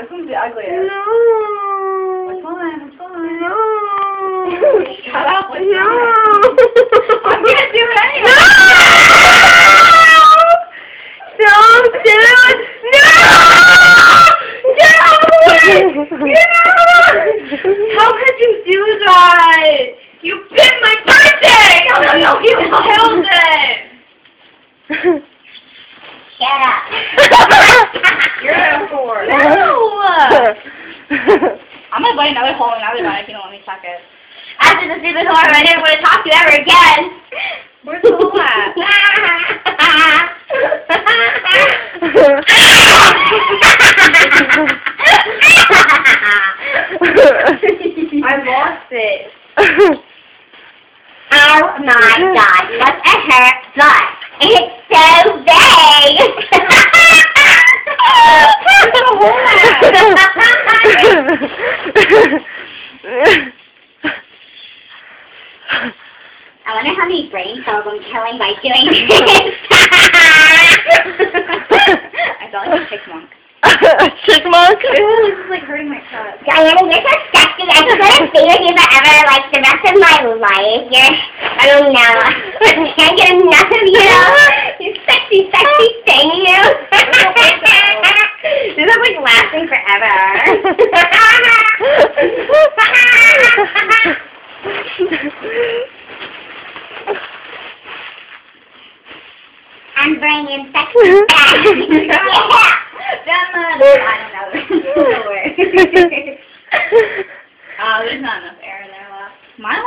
This one's the ugliest. No. Which one? Which one? No. Shut up. Which No. one? I'm gonna do it anyway. No. Don't do it. No. No. No. How could you do that? You bit my birthday! No, no, no, you killed it! Shut up. You're a whore. No. I'm gonna buy another hole in another one if you don't let me suck it. After the stupid horror, I didn't want to talk to you ever again. Where's the hole at? I lost it. oh my god, look at her butt. It's so big. Where's the hole I wonder how many brain cells I'm killing by doing this. I felt like a chipmunk. Chipmunk? Ew, this is like hurting my chest. Diana, you're so sexy. I want to with you forever, like the rest of my life. You're, I don't know. I can't get enough of you. You sexy, sexy thing, you. this is like lasting forever. I'm bringing sexy back. yeah. Gemma, I don't know. No way. Oh, there's not enough air in there left. Mine